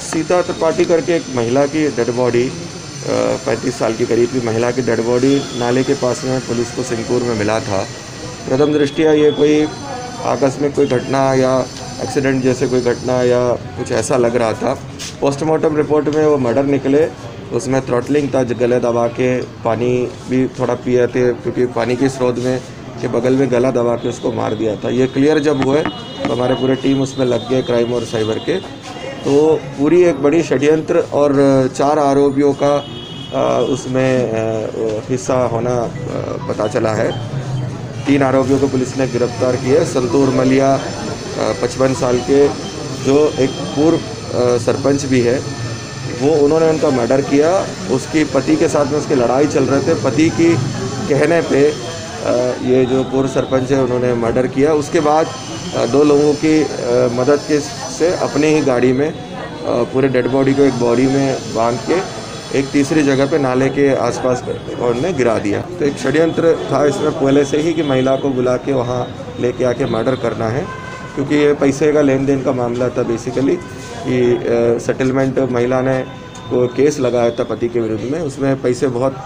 सीता त्रिपाठी करके एक महिला की डेड बॉडी पैंतीस साल की करीब की महिला की डेड बॉडी नाले के पास में पुलिस को सिंहपुर में मिला था। प्रथम दृष्टिया ये कोई आकस्मिक कोई घटना या एक्सीडेंट जैसे कोई घटना या कुछ ऐसा लग रहा था। पोस्टमार्टम रिपोर्ट में वो मर्डर निकले, उसमें थ्रॉटलिंग था, गले दबा के पानी भी थोड़ा पिए थे, क्योंकि पानी के स्रोत में के बगल में गला दबा के उसको मार दिया था। ये क्लियर जब हुए तो हमारे पूरे टीम उसमें लग गए क्राइम और साइबर के। तो पूरी एक बड़ी षड्यंत्र और चार आरोपियों का उसमें हिस्सा होना पता चला है। तीन आरोपियों को पुलिस ने गिरफ़्तार किया संतूर मलिया पचपन साल के, जो एक पूर्व सरपंच भी है। वो, उन्होंने उनका मर्डर किया। उसकी पति के साथ में उसकी लड़ाई चल रहे थे। पति की कहने पे ये जो पूर्व सरपंच है, उन्होंने मर्डर किया। उसके बाद दो लोगों की मदद के से अपनी ही गाड़ी में पूरे डेड बॉडी को एक बॉडी में बाँध के, एक तीसरी जगह पे नाले के आसपास उन्होंने गिरा दिया। तो एक षड्यंत्र था इसमें पहले से ही कि महिला को बुला के वहाँ लेके आके मर्डर करना है, क्योंकि ये पैसे का लेन देन का मामला था बेसिकली कि सेटलमेंट महिला ने को केस लगाया था पति के विरुद्ध में, उसमें पैसे बहुत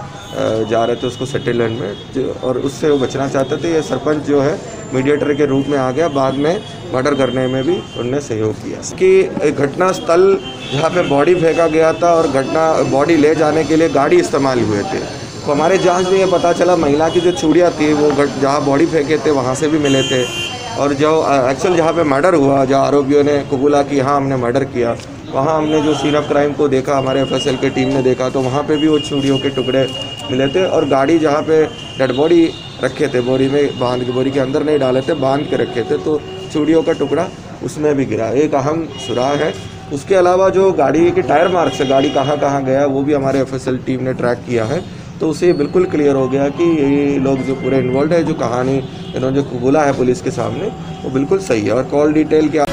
जा रहे थे उसको सेटलमेंट में और उससे वो बचना चाहते थे। ये सरपंच जो है मीडिएटर के रूप में आ गया, बाद में मर्डर करने में भी उनने सहयोग किया। कि घटना स्थल जहाँ पे बॉडी फेंका गया था और घटना बॉडी ले जाने के लिए गाड़ी इस्तेमाल हुए थे। तो हमारे जाँच में ये पता चला, महिला की जो चूड़ियाँ थी, वो जहाँ बॉडी फेंके थे, वहाँ से भी मिले थे। और जो एक्चुअल जहाँ पे मर्डर हुआ जहाँ आरोपियों ने कबूला कि हाँ हमने मर्डर किया। वहाँ हमने जो सीन ऑफ़ क्राइम को देखा, हमारे एफएसएल के टीम ने देखा तो वहाँ पे भी वो चूड़ियों के टुकड़े मिले थे और गाड़ी जहाँ पे डेड बॉडी रखे थे, बोरी में बाँध के बोरी के अंदर नहीं डाले थे, बाँध के रखे थे तो चूड़ियों का टुकड़ा उसमें भी गिरा। एक अहम सुराग है। उसके अलावा जो गाड़ी के टायर मार्क्स है, गाड़ी कहाँ कहाँ गया, वो भी हमारे एफएसएल टीम ने ट्रैक किया है। तो उसे बिल्कुल क्लियर हो गया कि ये लोग जो पूरे इन्वॉल्व है, जो कहानी इन्होंने जो बोला है पुलिस के सामने, वो बिल्कुल सही है। और कॉल डिटेल क्या